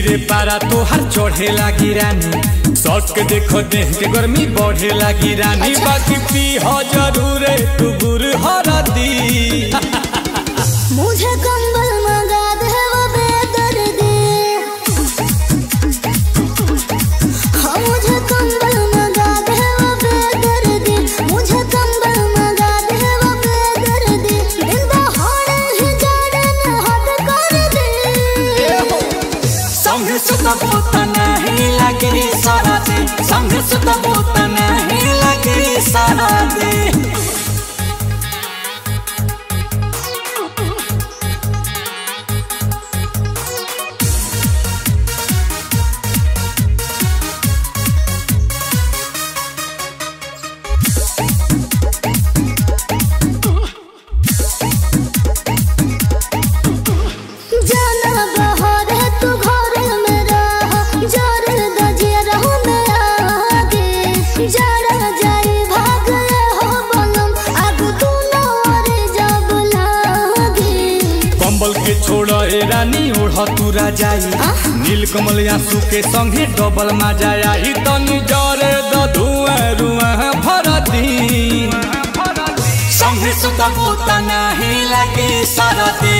धीरे पारा पारा तोहर चढ़े लागी रानी। सब के देखो देह के गर्मी बढ़े लागी रानी। अच्छा। बाकी पी हो ज़रूर तू गुर हरदी मुझे संग सुत त नहीं लगे सारा दे संग सुत त नहीं लगे सारा दे रानी ओढ़ तू राजाई नील कमल आँसू के संगे डबल मज़ा आई तनी जरे द धुआँ रुआं भरती संगे सुतबो त नहीं लगे सारा दे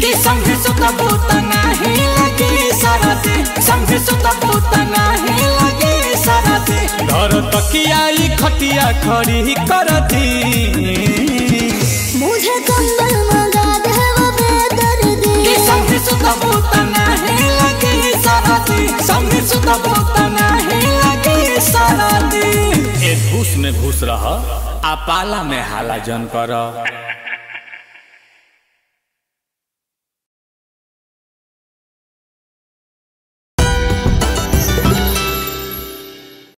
कि संगे सुतबो त नहीं लगे सारा दे संगे सुतबो त नहीं लगे सारा दे घर तकियाई खटिया खड़ी कर दी मुझे कंबल मंगा दे घूस में घुस रहा आ पाला में हाला जन कर।